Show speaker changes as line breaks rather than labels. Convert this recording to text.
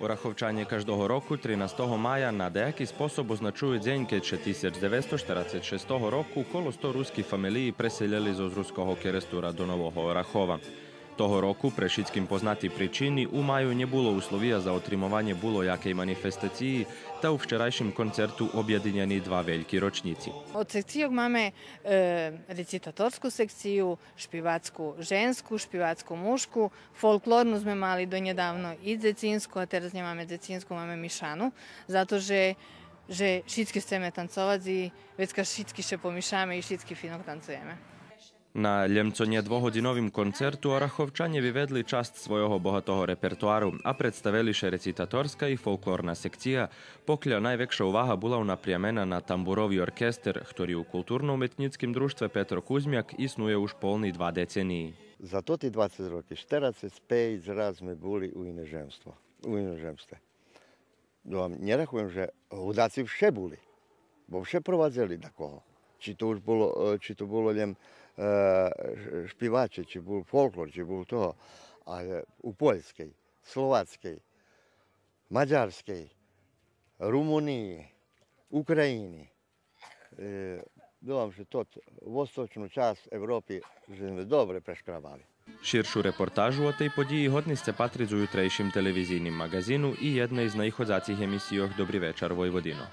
Ураховчання кожного року, 13 мая, на деякий спосіб означує день, keď 1946 року коло 100 руських фамілій преселили з руського керестура до Нового Орахова. Того року, všetkým poznatí причини, у маю не було условия за отримування було якої маніфестації, та у вчорашнім концерту об'єднані два великі рочниці.
Od sekcijog máme e, recitatorsku sekciju, špivacku žensku, špivacku mušku, folklornu sme mali do nedávno i dzecinsku, a teraz nemáme dzecinsku, máme mišanu, zato že že všetky chceme tancovať i vecka všetky še pomišame i všetky fino tancujeme.
На лємцоні двогодиновім концерту Ораховчані виведли часть свого багатого репертуару, а представили ще рецитаторська і фольклорна секція, покля найвекша увага була унапрямена на тамбуровий оркестр, ktorý у культурно-уметницьким друштве Петро Кузьмяк існує уж повні два деценії.
За тоті 20 років 45 раз ми були у іноземстві. У іноземстві. Ну, вам не рахуємо, що гудаці ще були, бо ще провадили Чи то, ж було, е, чи лем, е, шпівачі, чи був фольклор, чи був того. А у польській, словацькій, маджарській, Румунії, Україні. Е, Думам, що тут восточну часть Європи вже ми добре прешкравали.
Ширшу репортажу о тій події годні патрити у ютрейшим телевізійним магазину і jednej з найходzacích емісіях «Добрий вечір, Войводино».